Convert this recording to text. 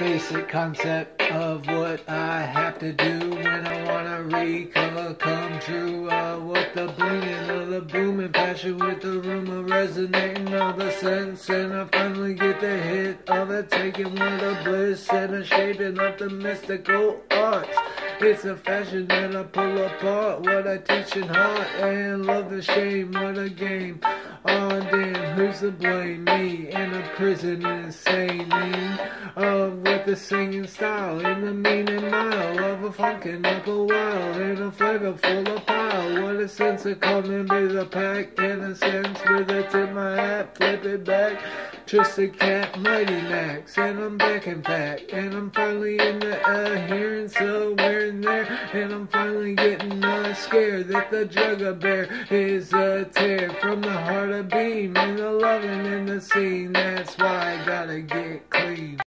basic concept of what I have to do when I wanna recover, come true. Uh, what the blinging of the booming passion with the rumor resonating of the sense, and I finally get the hit of it, taking one of bliss and a shaping of the mystical arts. It's a fashion that I pull apart what I teach in heart and love the shame. What a game. Oh damn, who's to blame? Me in a prison insane with the singing style in the meaning mile of a funkin' up a while in a flavor full of pile. What a sense of coming with a pack in a sense with a tip my hat, flip it back. Just a cat, mighty max, and I'm back and back, and I'm finally in the air, hearing somewhere in there, and I'm finally getting uh, scared that the drug bear is a tear from the heart of beam and the loving in the scene. That's why I gotta get clean.